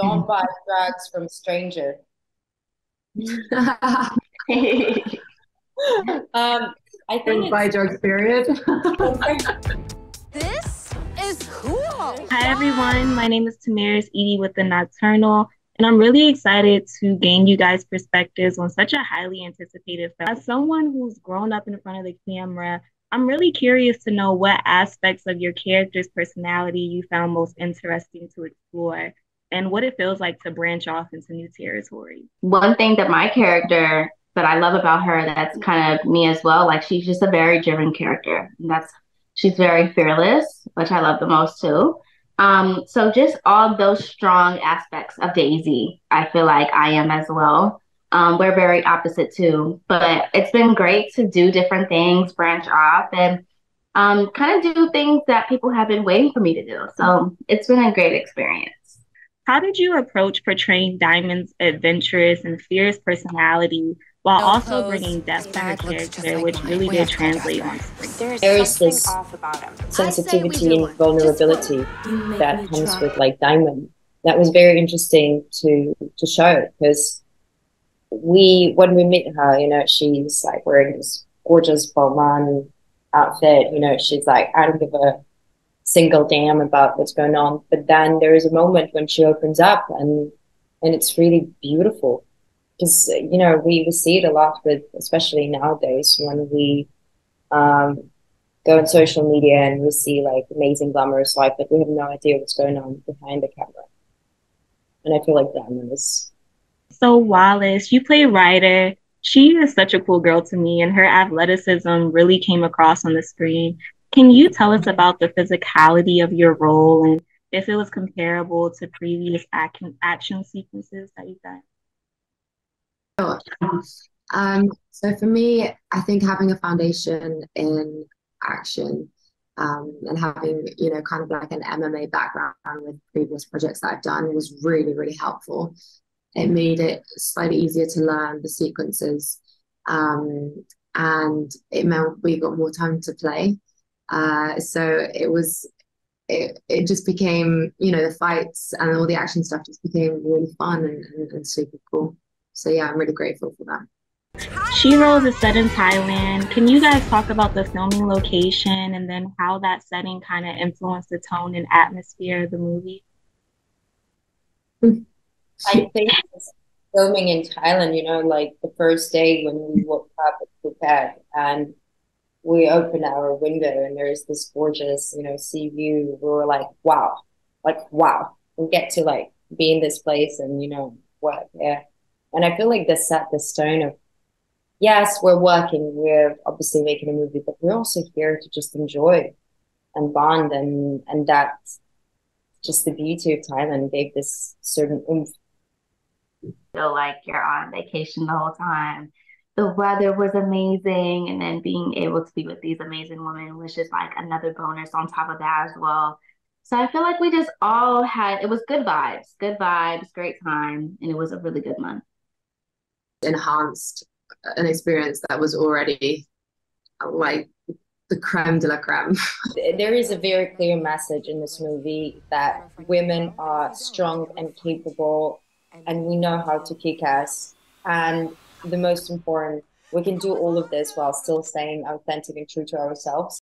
don't buy drugs from stranger. um, I think buy drugs. Period. this is cool. Hi everyone, my name is Tamaris Edie with the Knockturnal, and I'm really excited to gain you guys' perspectives on such a highly anticipated film. As someone who's grown up in front of the camera, I'm really curious to know what aspects of your character's personality you found most interesting to explore and what it feels like to branch off into new territory. One thing that my character that I love about her that's kind of me as well, like she's just a very driven character. And that's she's very fearless, which I love the most too. Um, so just all those strong aspects of Daisy, I feel like I am as well. Um, we're very opposite too, but it's been great to do different things, branch off, and um, kind of do things that people have been waiting for me to do. So it's been a great experience. How did you approach portraying Diamond's adventurous and fierce personality while also bringing depth to her character, like which really did translate on screen? There is this sensitivity and vulnerability that comes with like Diamond. That was very interesting to to show because we when we meet her, you know, she's like wearing this gorgeous Balmain outfit. You know, she's like, I don't give a single damn about what's going on. But then there is a moment when she opens up and and it's really beautiful. Because you know, we, we see it a lot with especially nowadays when we um go on social media and we see like amazing glamorous life, but we have no idea what's going on behind the camera. And I feel like Diamond is so Wallis, you play Ryder. She is such a cool girl to me, and her athleticism really came across on the screen. Can you tell us about the physicality of your role and if it was comparable to previous action action sequences that you've done? Um, so for me, I think having a foundation in action um, and having you know kind of like an MMA background with previous projects that I've done was really really helpful. It made it slightly easier to learn the sequences, um, and it meant we got more time to play. Uh, so it was, it, it just became, you know, the fights and all the action stuff just became really fun and, and, and super cool. So yeah, I'm really grateful for that. Sheroes is set in Thailand. Can you guys talk about the filming location and then how that setting kind of influenced the tone and atmosphere of the movie? I think filming in Thailand, you know, like the first day when we woke up at Phuket and we open our window and there's this gorgeous, you know, sea view. We were like, wow, like, wow, we get to like be in this place and, you know, work. Yeah. And I feel like this set the stone of, yes, we're working, we're obviously making a movie, but we're also here to just enjoy and bond. And, and that's just the beauty of Thailand gave this certain oomph. Feel like you're on vacation the whole time the weather was amazing and then being able to be with these amazing women was just like another bonus on top of that as well. So i feel like we just all had it was good vibes good vibes great time and it was a really good month. Enhanced an experience that was already like the creme de la creme. There is a very clear message in this movie that women are strong and capable and we know how to kick ass. And the most important. We can do all of this while still staying authentic and true to ourselves.